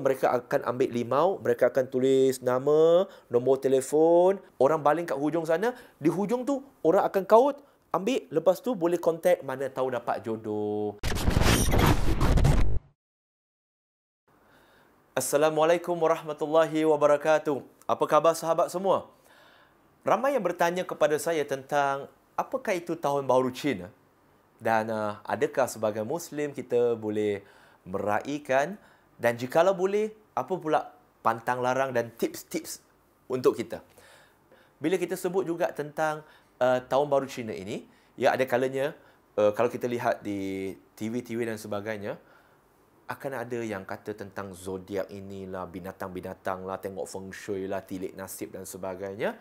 mereka akan ambil limau, mereka akan tulis nama, nombor telefon, orang baling kat hujung sana, di hujung tu orang akan kaut, ambil, lepas tu boleh kontak mana tahu dapat jodoh. Assalamualaikum warahmatullahi wabarakatuh. Apa khabar sahabat semua? Ramai yang bertanya kepada saya tentang apakah itu tahun baru Cina dan uh, adakah sebagai muslim kita boleh meraihkan dan jikalau boleh, apa pula pantang larang dan tips-tips untuk kita? Bila kita sebut juga tentang uh, tahun baru Cina ini, ya ada kalanya uh, kalau kita lihat di TV-TV dan sebagainya, akan ada yang kata tentang zodiak inilah, binatang-binatang lah, tengok feng shui lah, tilik nasib dan sebagainya.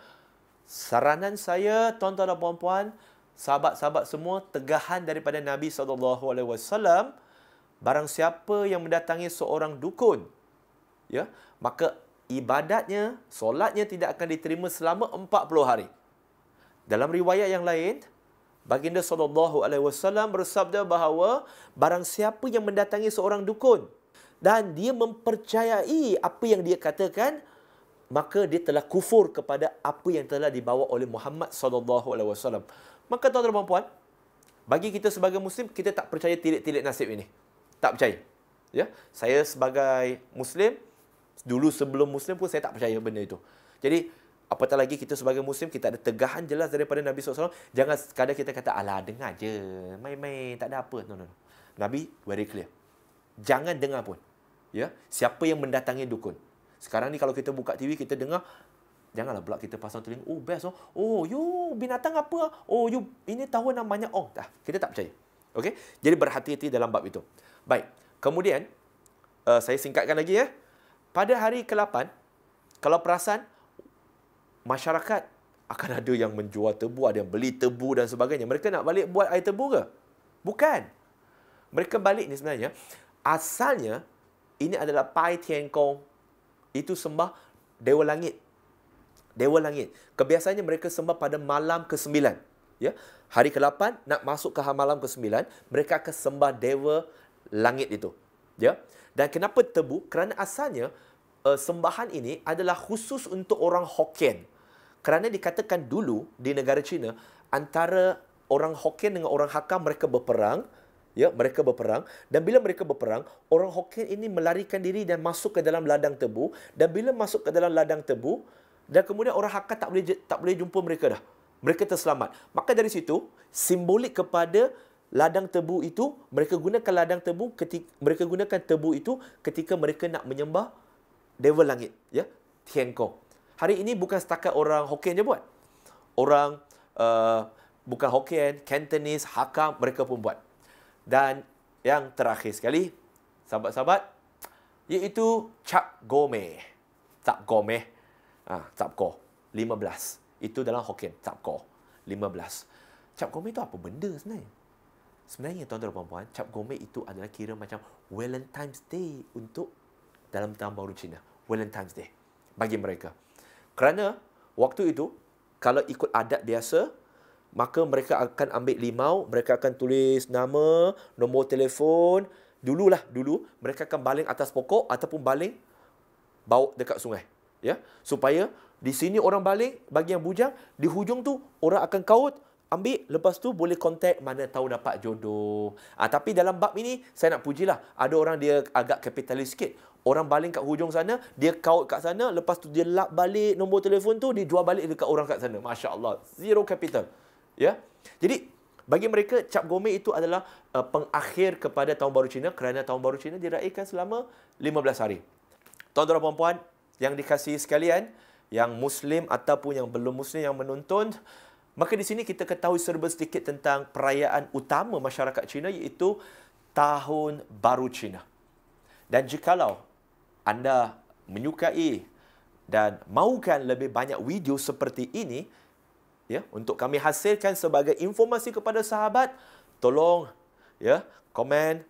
Saranan saya, tuan-tuan dan puan-puan, sahabat-sahabat semua, tegahan daripada Nabi SAW, barang siapa yang mendatangi seorang dukun ya maka ibadatnya solatnya tidak akan diterima selama 40 hari. Dalam riwayat yang lain baginda sallallahu alaihi wasallam bersabda bahawa barang siapa yang mendatangi seorang dukun dan dia mempercayai apa yang dia katakan maka dia telah kufur kepada apa yang telah dibawa oleh Muhammad sallallahu alaihi wasallam. Maka tuan-tuan dan puan bagi kita sebagai muslim kita tak percaya tilik-tilik nasib ini tak percaya. Ya, saya sebagai muslim dulu sebelum muslim pun saya tak percaya benda itu. Jadi apatah lagi kita sebagai muslim kita ada tegahan jelas daripada Nabi SAW. Jangan sekadar kita kata alah dengar je, main-main tak ada apa. No no no. Nabi very clear. Jangan dengar pun. Ya, siapa yang mendatangi dukun. Sekarang ni kalau kita buka TV kita dengar Janganlah pula kita pasang telinga. Oh, best. Oh, oh you binatang apa? Oh, you ini tahu namanya Oh, dah. Kita tak percaya. Okey? Jadi berhati-hati dalam bab itu. Baik. Kemudian, uh, saya singkatkan lagi ya. Pada hari ke-8, kalau perasan, masyarakat akan ada yang menjual tebu, ada yang beli tebu dan sebagainya. Mereka nak balik buat air tebu ke? Bukan. Mereka balik ni sebenarnya, asalnya, ini adalah Pai Tian Kong. Itu sembah Dewa Langit. Dewa Langit. Kebiasaannya mereka sembah pada malam ke-9. Ya? Hari ke-8, nak masuk ke malam ke-9, mereka akan sembah Dewa langit itu. Ya. Dan kenapa tebu? Kerana asalnya uh, sembahan ini adalah khusus untuk orang Hokkien. Kerana dikatakan dulu di negara China antara orang Hokkien dengan orang Hakka mereka berperang, ya, mereka berperang dan bila mereka berperang, orang Hokkien ini melarikan diri dan masuk ke dalam ladang tebu dan bila masuk ke dalam ladang tebu dan kemudian orang Hakka tak boleh tak boleh jumpa mereka dah. Mereka terselamat. Maka dari situ simbolik kepada ladang tebu itu mereka gunakan ladang tebu ketika mereka gunakan tebu itu ketika mereka nak menyembah dewa langit ya Tian. Hari ini bukan setakat orang Hokkien je buat. Orang uh, bukan Hokkien, Cantonese, Hakka mereka pun buat. Dan yang terakhir sekali sahabat-sahabat iaitu Cap Gome. Cap Gome. Ah, Cap Ko 15. Itu dalam Hokkien, Cap Ko 15. Cap Gome itu apa benda sebenarnya? sebenarnya tuan-tuan dan puan-puan, cap gome itu adalah kira macam Valentine's Day untuk dalam tahun baru Cina. Valentine's Day bagi mereka. Kerana waktu itu, kalau ikut adat biasa, maka mereka akan ambil limau, mereka akan tulis nama, nombor telefon. Dululah, dulu, mereka akan baling atas pokok ataupun baling bawa dekat sungai. Ya Supaya di sini orang baling, bagi yang bujang, di hujung tu orang akan kaut, ambil lepas tu boleh kontak mana tahu dapat jodoh. Ah tapi dalam bab ini saya nak pujilah ada orang dia agak kapitalis sikit. Orang baling kat hujung sana, dia kaut kat sana, lepas tu dia lap balik nombor telefon tu, dia jual balik dekat orang kat sana. Masya-Allah, zero capital. Ya. Jadi bagi mereka cap gome itu adalah uh, pengakhir kepada tahun baru Cina kerana tahun baru Cina diraihkan selama 15 hari. Tuan-tuan dan puan-puan yang dikasihi sekalian, yang muslim ataupun yang belum muslim yang menonton, Maka di sini kita ketahui serba sedikit tentang perayaan utama masyarakat Cina iaitu Tahun Baru Cina. Dan jikalau anda menyukai dan mahukan lebih banyak video seperti ini ya untuk kami hasilkan sebagai informasi kepada sahabat, tolong ya komen,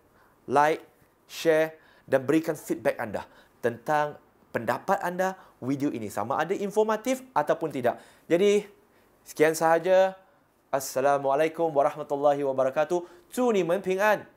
like, share dan berikan feedback anda tentang pendapat anda video ini sama ada informatif ataupun tidak. Jadi Sekian sahaja. Assalamualaikum warahmatullahi wabarakatuh. 祝你们平安。